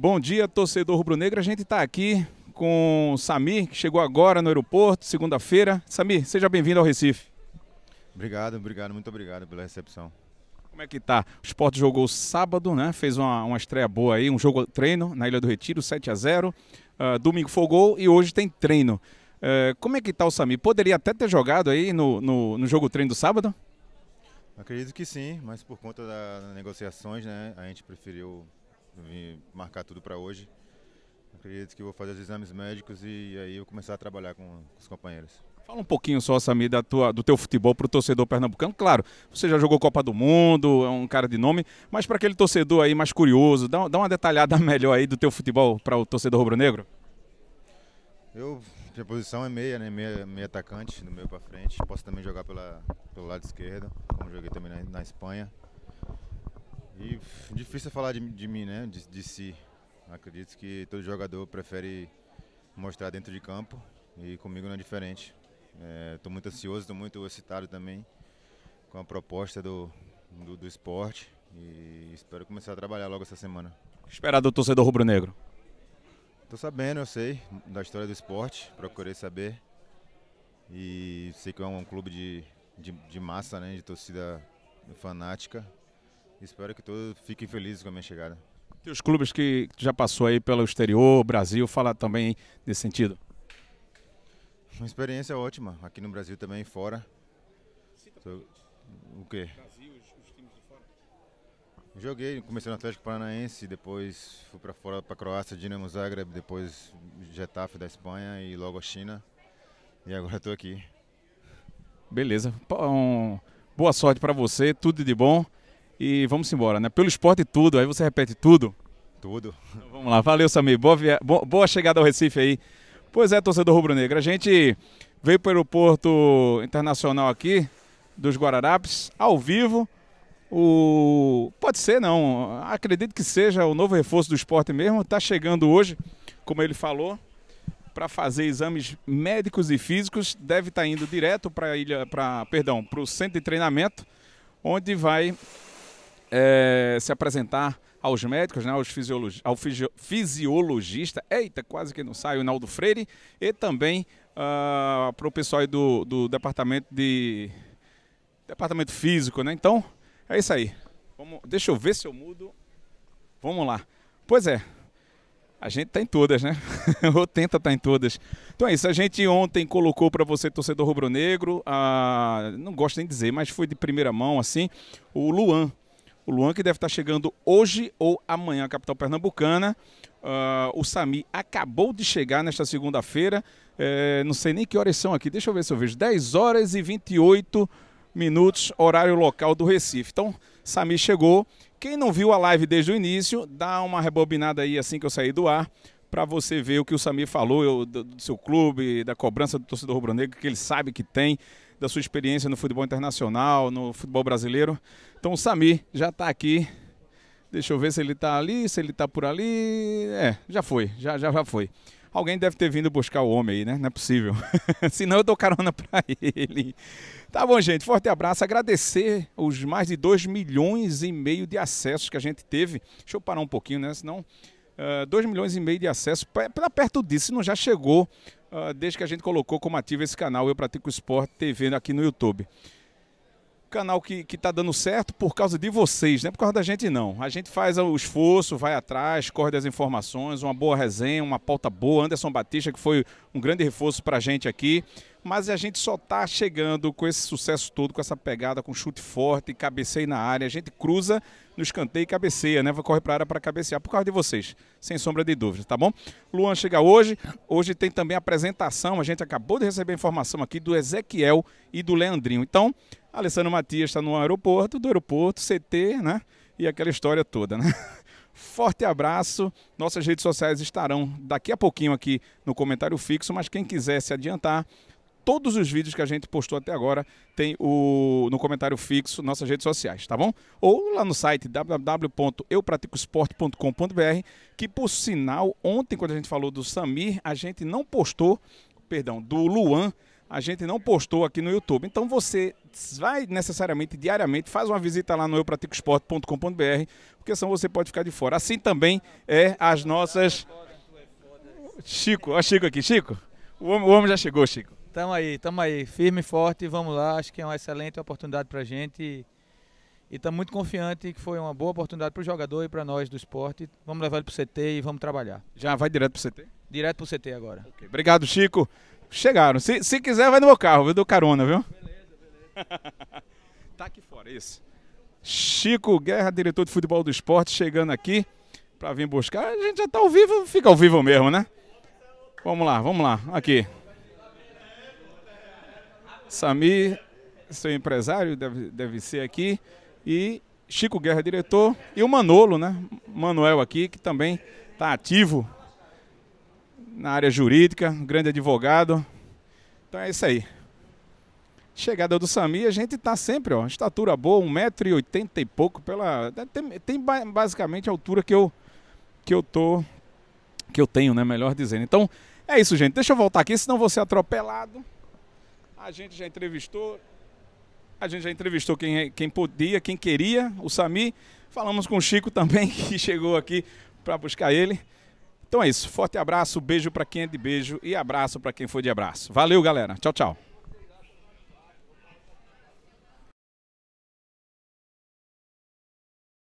Bom dia, torcedor rubro-negro. A gente está aqui com o Samir, que chegou agora no aeroporto, segunda-feira. Samir, seja bem-vindo ao Recife. Obrigado, obrigado, muito obrigado pela recepção. Como é que tá? O Sport jogou sábado, né? Fez uma, uma estreia boa aí, um jogo treino na Ilha do Retiro, 7 a 0 uh, ah, Domingo foi gol e hoje tem treino. Uh, como é que tá o Samir? Poderia até ter jogado aí no, no, no jogo treino do sábado? Acredito que sim, mas por conta das negociações, né? A gente preferiu vim marcar tudo para hoje. Acredito que vou fazer os exames médicos e aí eu começar a trabalhar com, com os companheiros. Fala um pouquinho só, Samir, da tua, do teu futebol para o torcedor pernambucano. Claro, você já jogou Copa do Mundo, é um cara de nome, mas para aquele torcedor aí mais curioso, dá, dá uma detalhada melhor aí do teu futebol para o torcedor rubro-negro. Eu, minha posição é meia, né? Meia, meia atacante, do meio para frente. Posso também jogar pela, pelo lado esquerdo, como joguei também na, na Espanha. E difícil falar de, de mim, né? De, de, si. Acredito que todo jogador prefere mostrar dentro de campo e comigo não é diferente. Estou é, muito ansioso, estou muito excitado também com a proposta do, do, do, esporte e espero começar a trabalhar logo essa semana. Esperar do torcedor rubro-negro? Estou sabendo, eu sei da história do esporte, procurei saber e sei que é um clube de, de, de massa, né, de torcida fanática Espero que todos fiquem felizes com a minha chegada. E os clubes que já passou aí pelo exterior, Brasil, fala também nesse sentido? Uma experiência ótima, aqui no Brasil também, fora. O quê? Brasil, os, times de fora. Joguei, comecei no Atlético Paranaense, depois fui para fora para Croácia, Dinamo Zagreb, depois Getafe da Espanha e logo a China. E agora estou aqui. Beleza. Um, boa sorte para você, tudo de bom. E vamos embora, né? Pelo esporte tudo, aí você repete tudo. Tudo. Então, vamos lá, valeu Samir, boa, via... boa chegada ao Recife aí. Pois é, torcedor rubro-negro, a gente veio para o aeroporto internacional aqui dos Guararapes, ao vivo. O pode ser não, acredito que seja o novo reforço do esporte mesmo. Está chegando hoje, como ele falou, para fazer exames médicos e físicos. Deve estar tá indo direto para ilha, para perdão, para o centro de treinamento, onde vai é, se apresentar aos médicos, né, aos fisiolog... ao fisio... fisiologista, eita, quase que não sai, o Naldo Freire, e também uh, para o pessoal do, do departamento de departamento físico, né? Então, é isso aí. Vamos... Deixa eu ver se eu mudo. Vamos lá. Pois é, a gente está em todas, né? Ou tenta tá em todas. Então é isso. A gente ontem colocou para você, torcedor rubro-negro, ah, não gosto nem de dizer, mas foi de primeira mão, assim, o Luan, o Luan que deve estar chegando hoje ou amanhã à capital pernambucana. Uh, o Sami acabou de chegar nesta segunda-feira. É, não sei nem que horas são aqui. Deixa eu ver se eu vejo. 10 horas e 28 minutos, horário local do Recife. Então, Sami chegou. Quem não viu a live desde o início, dá uma rebobinada aí assim que eu sair do ar para você ver o que o Samir falou do, do seu clube, da cobrança do torcedor rubro-negro, que ele sabe que tem, da sua experiência no futebol internacional, no futebol brasileiro. Então o Samir já está aqui. Deixa eu ver se ele está ali, se ele está por ali. É, já foi, já, já, já foi. Alguém deve ter vindo buscar o homem aí, né? Não é possível. Senão eu dou carona para ele. Tá bom, gente. Forte abraço. Agradecer os mais de 2 milhões e meio de acessos que a gente teve. Deixa eu parar um pouquinho, né? Senão 2 uh, milhões e meio de acessos, para perto disso, não já chegou uh, desde que a gente colocou como ativo esse canal Eu Pratico Esporte TV aqui no YouTube. Canal que está dando certo por causa de vocês, não é por causa da gente não. A gente faz o esforço, vai atrás, corre das informações, uma boa resenha, uma pauta boa. Anderson Batista, que foi um grande reforço para a gente aqui mas a gente só está chegando com esse sucesso todo, com essa pegada, com chute forte, cabeceio na área. A gente cruza no escanteio e cabeceia, né? Vai correr para a área para cabecear, por causa de vocês, sem sombra de dúvida, tá bom? Luan chega hoje. Hoje tem também a apresentação. A gente acabou de receber informação aqui do Ezequiel e do Leandrinho. Então, Alessandro Matias está no aeroporto, do aeroporto, CT, né? E aquela história toda, né? Forte abraço. Nossas redes sociais estarão daqui a pouquinho aqui no comentário fixo, mas quem quiser se adiantar, todos os vídeos que a gente postou até agora tem o no comentário fixo nossas redes sociais, tá bom? Ou lá no site www.eupraticoesporte.com.br, que por sinal, ontem quando a gente falou do Samir, a gente não postou, perdão, do Luan, a gente não postou aqui no YouTube. Então você vai necessariamente, diariamente, faz uma visita lá no eupraticosport.com.br, porque senão você pode ficar de fora. Assim também é as nossas. Chico, ó Chico aqui, Chico. O homem, o homem já chegou, Chico. Tamo aí, tamo aí, firme e forte, vamos lá. Acho que é uma excelente oportunidade pra gente. E estamos muito confiante que foi uma boa oportunidade para o jogador e para nós do esporte. Vamos levar ele para o CT e vamos trabalhar. Já vai direto para o CT? Direto para o CT agora. Okay. Obrigado, Chico. Chegaram. Se, se quiser, vai no meu carro, viu? Dou carona, viu? Beleza, beleza. tá aqui fora, isso. Chico Guerra, diretor de futebol do esporte, chegando aqui para vir buscar. A gente já está ao vivo, fica ao vivo mesmo, né? Vamos lá, vamos lá. Aqui. Samir, seu empresário, deve, deve ser aqui e Chico Guerra, diretor, e o Manolo, né? Manuel aqui, que também está ativo na área jurídica, grande advogado. Então é isso aí. Chegada do Sami, a gente está sempre, ó, estatura boa, 1,80m e pouco, pela. Tem, tem, basicamente a altura que eu, que eu tô. Que eu tenho, né? Melhor dizendo. Então, é isso, gente. Deixa eu voltar aqui, senão vou ser atropelado. A gente já entrevistou a gente já entrevistou quem, quem podia, quem queria, o Sami. Falamos com o Chico também, que chegou aqui para buscar ele. Então é isso. Forte abraço, beijo para quem é de beijo e abraço para quem foi de abraço. Valeu, galera. Tchau, tchau.